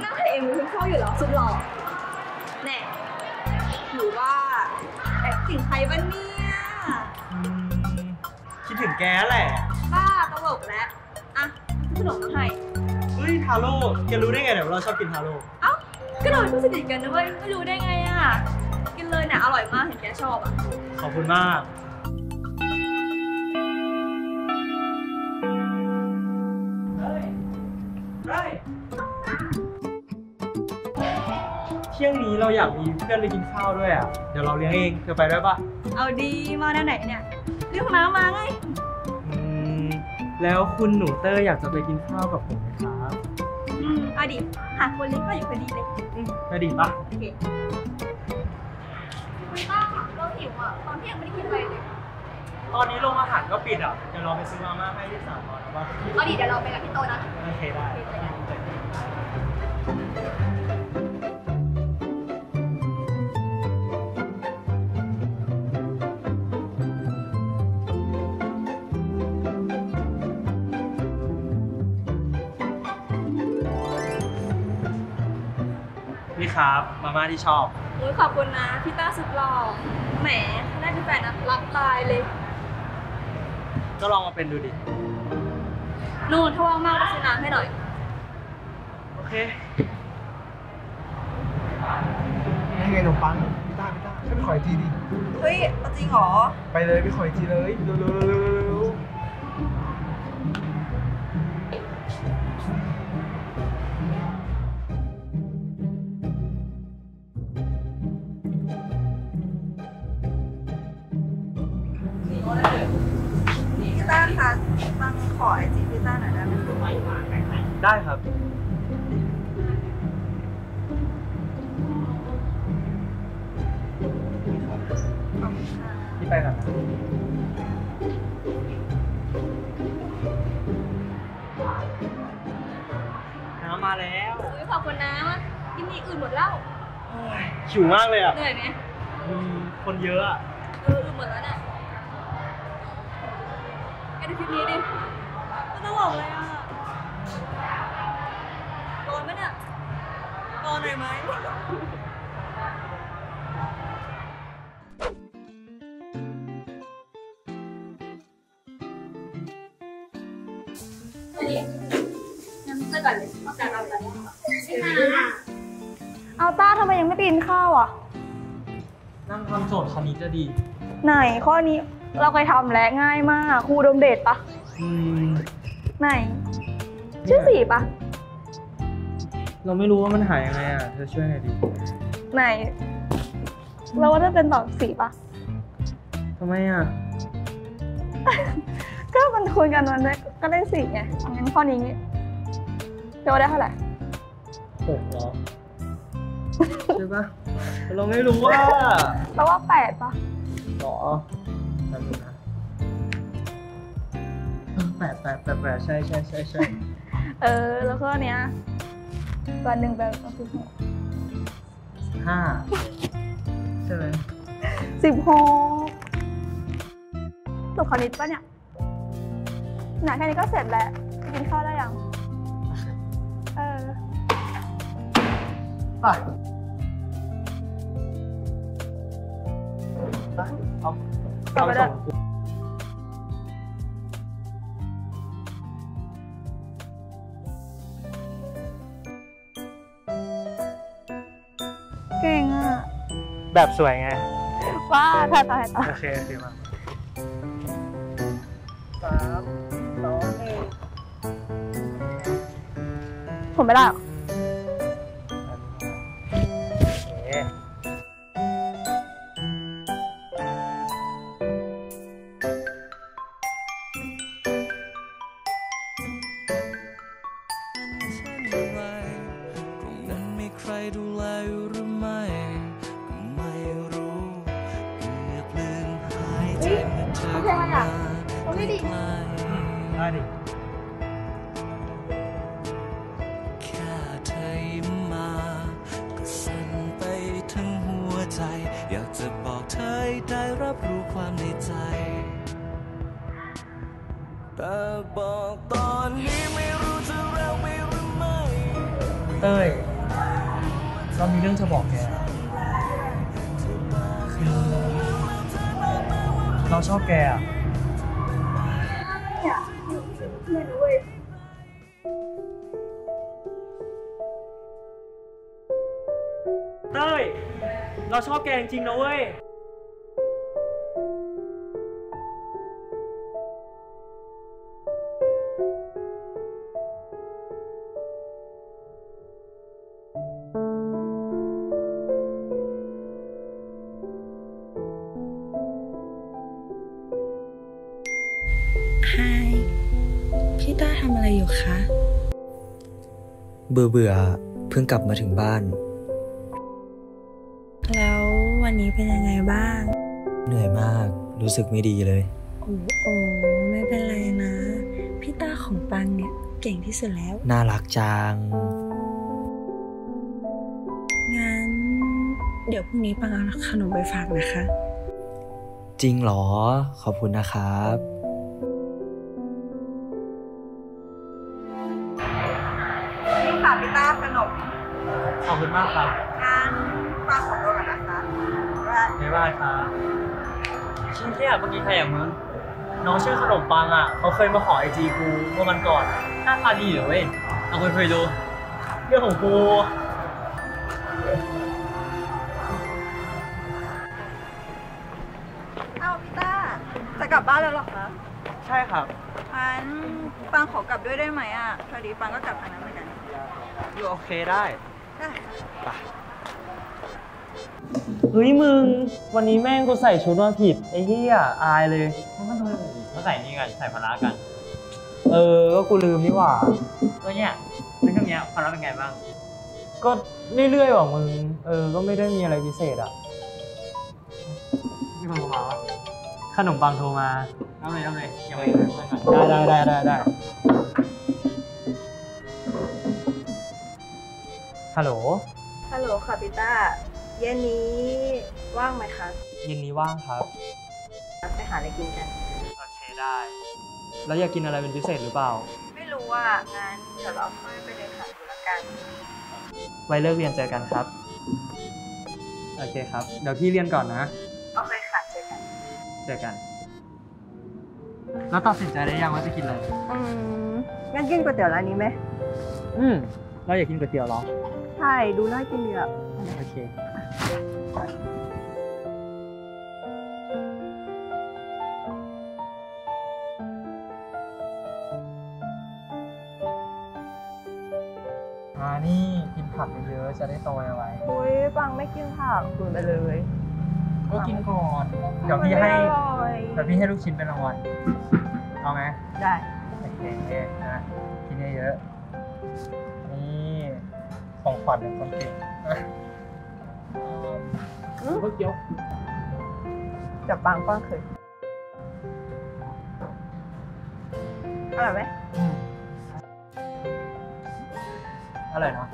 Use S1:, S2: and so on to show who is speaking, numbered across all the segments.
S1: หน้าเองเป็นพ่ออยู่แล้วสุดหล่อแน่หรือว่าแอบสิ่งใครบ้านเนี่ย
S2: อืมคิดถึงแกแหละ
S1: บ้าตลกแล้ว อะขนมมาให้
S2: เฮ้ยทาโร่แกรู้ได้ไงเนี่ยว่าเราชอบกินทาโร่
S1: เอ้าก็เราเป็นเพื่อนสนิทกันนะเว้ยไม่รู้ได้ไงอะ กินเลยเนี่ยอร่อยมากเห็นแกชอบอะ
S2: ขอบคุณมาก ที่ยงนี้เราอยากมีเพื่อนไปกินข้าวด้วยอะ เดี๋ยวเราเลี้ยงเอง เธอไปได้ปะ
S1: เอาดีมาแนวไหนเนี่ยเรียกน้ำมาไง
S2: อืม แล้วคุณหนูเตอร์อยากจะไปกินข้าวกับผมไหมครับ
S1: อืมเอาดิหาคนเล็กก็อยู่พอดีเลย
S2: อืมไปดีปะ
S1: โอเคคุณป้าเราหิวอะ ตอนเที่ยงไม่ได้กินอะไรเลย
S2: ตอนนี้โรงอาหารก็ปิดอะ เดี๋ยวเราไปซื้อมาม่าให้ที่สามก่อนนะปะ
S1: เอาดิเดี๋ยวเราไปกับพี่โตนะ
S2: โอเคได้นี่ ครับ มาม่าที่ชอบ
S1: โอ้ยขอบคุณนะ พี่ต้าสุดหล่อแหมถ้าได้เป็นแฟนนะรักตายเลย
S2: ก็ลองมาเป็นดูดิ
S1: นู่นถ้าว่างมากก็ซื้อน้ำให้หน่อย
S2: โอเค
S3: ยังไงขนมปังพี่ต้าพี่ต้าช่วยไปขออีกทีดิ
S1: เฮ้ยเอาจริงเหรอ
S3: ไปเลยไปขออีกทีเลยเร็วเข
S1: อไอจีพี่ต้าหน่อยได้ไหม
S2: ได้ครับพี่ไปก่อนนะน้ำมาแล้ว
S1: โอ้ยขอบคุณนะกินอีกอื่นหมดแล้ว
S2: หิวมากเลยอะ
S1: เหนื่อยไหม
S2: มีคนเยอะอะ
S1: เอออื่นหมดแล้วเนี่ยแกดูคลิปนี้ดิก็ ต้องบอกเลยอะโดนไหมเนี่ยโดนหน่อยไหมงั้นเจอกันเลยเอาแต่เรากันเอาต้าทำไมยังไม่ไปกินข้าวอะ
S2: นั่งทำโจทย์คณิตจะดี
S1: ไหนข้อนี้เราเคยทำแล้วง่ายมากครูดมเดชปะ
S2: อืม
S1: ไหน ชื่อสีปะ
S2: เราไม่รู้ว่ามันหายยังไงอะ เธอช่วยหน่อยดิ
S1: ไหน เราว่าจะเป็นตอบสีปะ
S2: ทำไมอะ
S1: ก็มันคุยกันมันได้ก็ได้สี่ไงงั้นข้อนี้เรียกว่าได้เท่าไหร่
S2: หกเหรอใช่ปะเราไม่รู้ว่า
S1: เราว่าแปดปะ
S2: หรอแป๊บนึงนะเออ แปดแปดแปดแปดใช่ใช่ใช่ใช่
S1: เออ แล้วก็เนี้ยตัวหนึ่งเป็นก็คือ
S2: ห้าใช่ไหม
S1: สิบหกตัวคณิตปะเนี่ยหนาแค่นี้ก็เสร็จแล้วไปกินข้าวได้ยัง เออ
S3: ไปไปเอา
S1: กลับไปด้วย
S2: แบบสวยไง
S1: ว้าถ่ายต่อถ่ายต่อ
S2: โอเคโอเคมาสามสองหนึ่ง
S1: ผมไม่ได้หรอ
S2: โอ
S4: มื่อเธอเข้ามาใกล้
S2: ได้ดิ
S4: อยาก็สั่นไปทั้งหัวใจอยากจะบอกเธอได้รับรู้ความในใจ แต่บอกตอนนี้ไม่รู้จะเร็วไม่
S2: เต้ย เรามีเรื่องจะบอก เราชอบแกอะเต้ อะ
S5: ไรอยู่คะ
S6: เบื่อเบื่อเพิ่งกลับมาถึงบ้าน
S5: แล้ววันนี้เป็นยังไงบ้าง
S6: เหนื่อยมากรู้สึกไม่ดีเลย
S5: โอ้โอ้ไม่เป็นไรนะ พี่ต้าของปังเนี่ยเก่งที่สุดแล้ว
S6: น่ารักจัง
S5: งั้น เดี๋ยวพรุ่งนี้ปังเอาขนมไปฝากนะคะ
S6: จริงเหรอ ขอบคุณนะครับ
S2: ขอบคุณมากครับ
S7: งานปังขอตัวก่อนนะคะว่า
S2: บ๊ายบายครับชิ้นที่อะเมื่อกี้ใครอย่างมึงน้องชื่อขนมปังอะเขาเคยมาขอไอจีกูเมื่อวันก่อนอะหน้าตาดีเหรอเว้ยเอาไปคุยดูเรื่องของกู
S7: เอ้าพี่ต้าจะกลับบ้านแล้วเหรอคะ
S2: ใช่ครับ
S7: งั้นปังขอกลับด้วยได้ไหมอะพอดีปังก็กลับทางนั้นเหมือนกัน
S2: อยู่โอเคได้
S7: ได้
S2: เฮ้ยมึง วันนี้แม่งกูใส่ชุดมาผิด ไอ้เหี้ยอายเลยมันเขาใส่นี่กันใส่พละกัน เออ ก็กูลืมนี่หว่าก็เนี่ยในช่วงเนี้ยพละเป็นไงบ้าง ก็เรื่อยๆว่ะมึง เออ ก็ไม่ได้มีอะไรพิเศษอะพี่โทรมาวะขนมปังโทรมาเอาเลยเอาเลยยังไม่ได้ได้ได้ได้ได้ ฮัลโหล
S7: ฮัลโหลค่ะพี่ต้า เย็นนี้ว่างไหมคะ
S2: เย็นนี้ว่างครับ
S7: ไปหาอะไรกินกัน
S2: โอเคได้ แล้วอยากกินอะไรเป็นพิเศษหรือเปล่า
S7: ไม่รู้ว่างั้นเดี๋ยวเราค่อยไปเดินหาดูละกัน
S2: ไว้เลิกเรียนเจอกันครับ โอเคครับ เดี๋ยวพี่เรียนก่อนนะ
S7: โอเคค่ะเจอกัน
S2: เจอกัน แล้วตัดสินใจได้ยังว่าจะกินอะไร
S7: อืมงั้นกินก๋วยเตี๋ยวร้านนี้ไหม
S2: อืม เราอยากกินก๋วยเตี๋ยวเหรอ
S7: ใช่ ดูน่ากินดีอะ
S2: โอเคอ่านี่กินผักเยอะๆจะได้โตไว
S7: อุ้ยปังไม่กินผักคืนไปเลย
S2: ๆก็กินก่อน เดี๋ยวพี่ให้
S7: มันไม่อร่อย
S2: เดี๋ยวพี่ให้ลูกชิ้นเป็นรางวัลเอาไหม
S7: ได้
S2: โอเคนะกินเยอะๆนี่ ของขวัญของคนเก่งอะอืมก๋วยเตี๋ยว
S7: จับปังป้อนเคยอร่อยไหม
S2: อืมอร่อยเนาะ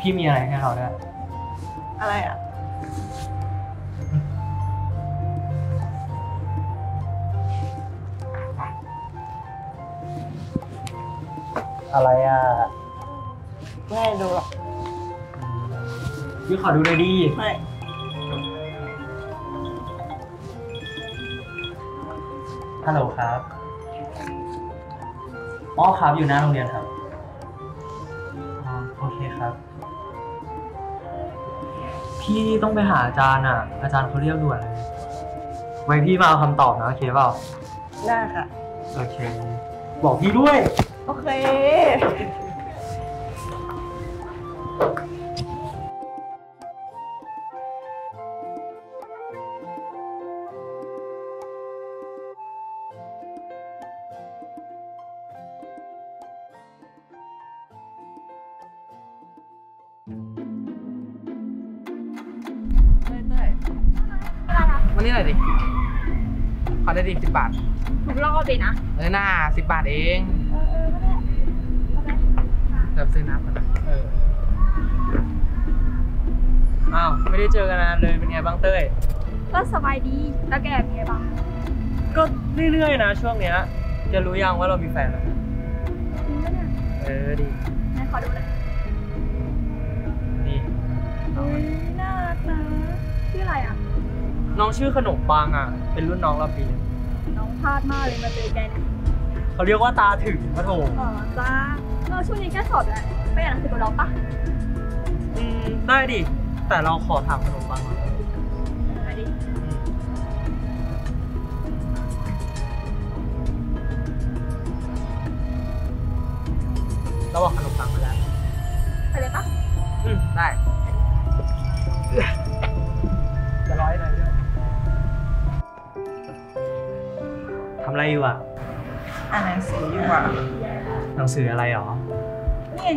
S2: พี่มีอะไรให้เราด้วย
S7: อะไรอะ
S2: อะไรอะ
S7: ไม่ให้ดูหรอก
S2: พี่ขอดูเลยดี
S7: ไม่
S2: ฮัลโหลครับ อ๋อครับอยู่หน้าโรงเรียนครับ พี่ต้องไปหาอาจารย์อะ อาจารย์เขาเรียกด่วนเลยไว้พี่มาเอาคำตอบนะโอเคเปล่า
S7: ได้ค่ะ
S2: โอเค บอกพี่ด้วย
S7: โอเค
S3: หน่อยดิ ขอได้ดิสิบบาท
S1: ถูกรอบเลยนะ
S3: เออหน้าสิบบาทเอง
S1: เออเออก็ได้เอาไป
S3: เติมซื้อน้ำก่อนนะเออ
S2: อ้าวไม่ได้เจอกันนานเลยเป็นไงบ้างเต้ย
S1: ก็สบายดีแล้วแกเป็นไงบ้าง
S2: ก็เรื่อยๆนะช่วงเนี้ยจะรู้ยังว่าเรามีแฟนแล้ว
S1: จริงปะเนี่ย
S2: เออดี
S1: ไหนขอดูหน่อย
S2: นี่
S1: อุ้ยน่ารัก น้อ
S2: งชื่อขนมปังอะ เป็นรุ่นน้องเราปีหนึง
S1: น้องพลาดมากเลยมาเจอแกเนี่ย
S2: เขาเรียกว่าตาถึงพระโถ
S1: อ๋อจ้าเราช่วงนี้แกสอบแล้วไปอ่านหนังสือกับเราปะ
S2: อืมได้ดิ แต่เราขอถามขนมปังก่อน
S1: ไปดิ
S2: เราบอกขนมปังมาแล้ว
S1: ไปเลยปะ
S2: อืมได้ อะไรอยู่อะ
S7: อ่านหนังสืออยู่อะ
S2: หนังสืออะไรหรอ
S7: นี่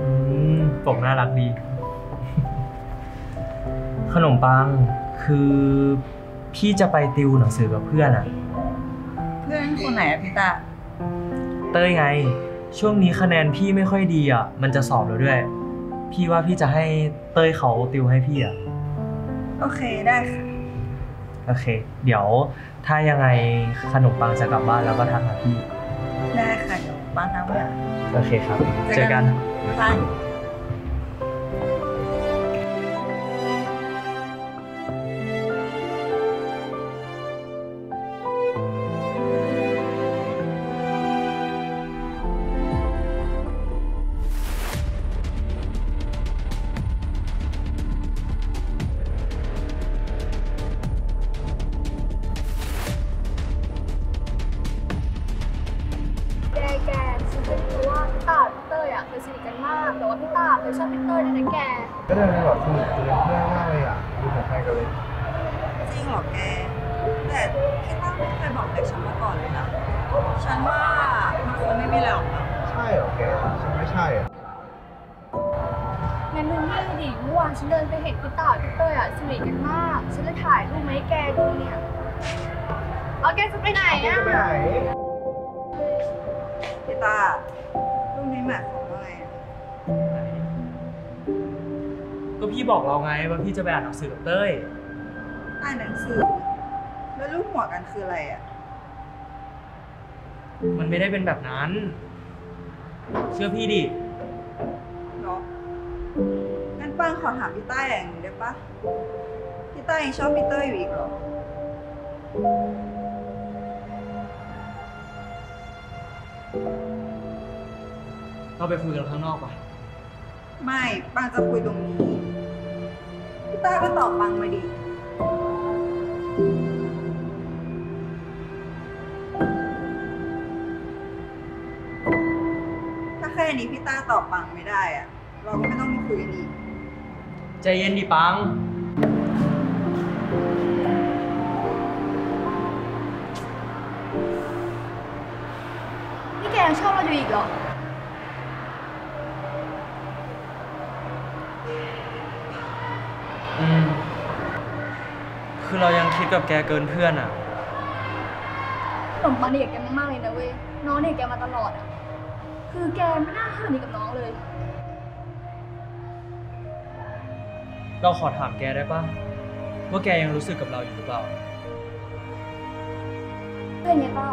S2: อืมปกน่ารักดี ขนมปังคือพี่จะไปติวหนังสือกับเพื่อนอะ
S7: เพื่อนคนไหนอะพี่ตา
S2: เต้ยไง ช่วงนี้คะแนนพี่ไม่ค่อยดีอะมันจะสอบแล้วด้วย พี่ว่าพี่จะให้เต้ยเขาติวให้พี่อะ
S7: โอเคได้ค่ะ
S2: โอเค เดี๋ยว ถ้ายังไงขนมปังจะกลับบ้านแล้วก็ทักหาพี่
S7: ได้ค่ะเดี๋ยวปางทำเพื่อน
S2: โอเคครับ เจอกัน
S7: บาย
S1: เห
S3: ร
S7: อแกฉันไม่
S3: ใช่อะ
S1: งั้นดูนี่ดิเมื่อวานฉันเดินไปเห็นพี่ตากับพี่เต้ยอะสนิทกันมาก ฉันเลยถ่ายรูปมาให้แกดูเนี่ยเอาแกจะไปไหนอะ
S3: ไปไหน
S7: พี่ตารูปนี้หมายความว่าไงอะ
S2: ก็พี่บอกเราไงว่าพี่จะไปอ่านหนังสือกับเต้ย
S7: อ่านหนังสือ แล้วรูปหัวกันคืออะไรอะ
S2: มันไม่ได้เป็นแบบนั้น เชื่อพี่ดิ
S7: เนาะงั้นปังขอถามพี่ต้าอย่างหนึงได้ปะพี่ต้ายังชอบพี่เต้ยอยู่อีกเหรอ
S2: เราไปคุยกันข้างนอกปะ
S7: ไม่ปังจะคุยตรงนี้ พี่ต้าก็ตอบปังมาดิถ้า นี้พี่ต้าตอบปังไม่ได้อะเราก็ไม่ต้องมาคุยกันอีก
S2: ใจเย็นดิปัง
S1: นี่แกยังชอบเราอยู่อีกเหรอ
S2: อืม คือเรายังคิดกับแกเกินเพื่อนอะ
S1: ขนมปังเด็กบแกมากๆเลยนะเว้ย น้องเด็กบแกมาตลอดอะ คือแกไม่น่าทำแบบนี้กับน้องเลย
S2: เราขอถามแกได้ปะว่าแกยังรู้สึกกับเราอยู่หรือเปล่า
S1: เพื่อนไงป้า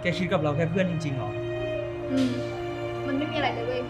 S2: แกคิดกับเราแค่เพื่อนจริงๆเหรอ
S1: อืม มันไม่มีอะไรเลยเว้ย